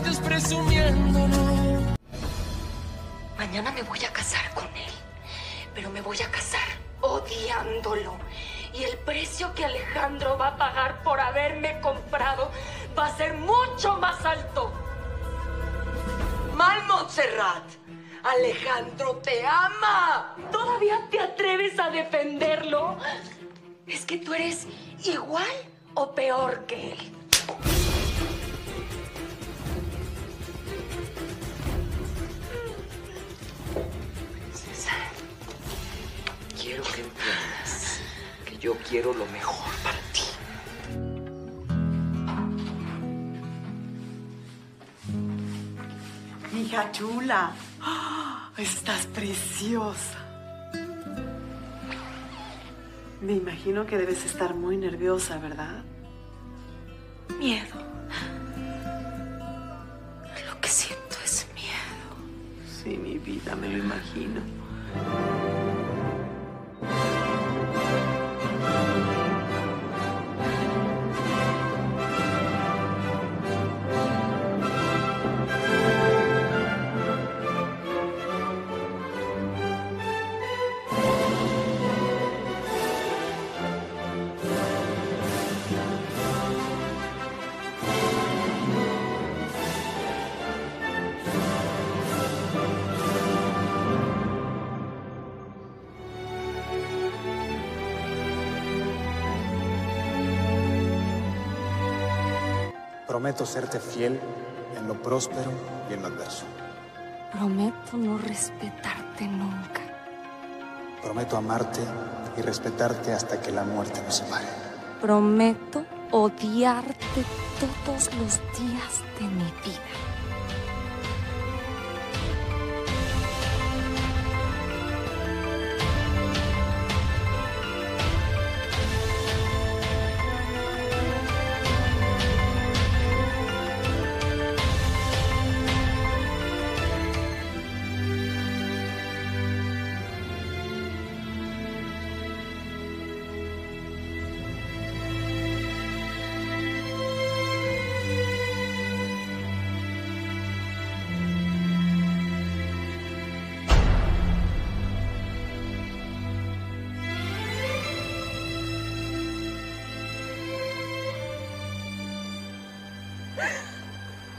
vayas. Mañana me voy a casar con él, pero me voy a casar odiándolo. Y el precio que Alejandro va a pagar por haberme comprado va a ser mucho más alto. Mal Montserrat. Alejandro te ama. ¿Todavía te atreves a defenderlo? Es que tú eres igual o peor que él. Quiero que entiendas que yo quiero lo mejor para ti. Hija chula, estás preciosa. Me imagino que debes estar muy nerviosa, ¿verdad? Miedo. Lo que siento es miedo. Sí, mi vida, me lo imagino. Prometo serte fiel en lo próspero y en lo adverso. Prometo no respetarte nunca. Prometo amarte y respetarte hasta que la muerte nos separe. Prometo odiarte todos los días de mi vida.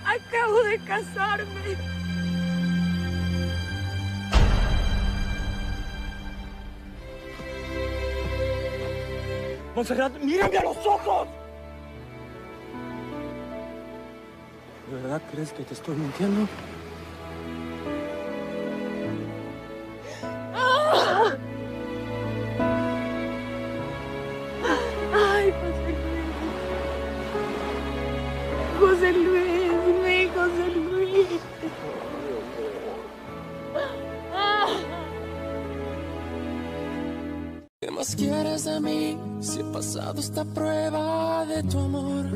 Acabo de casarme. Monserrat, mírame a los ojos. ¿De verdad crees que te estoy mintiendo? ¿Qué más quieres de mí si he pasado esta prueba de tu amor?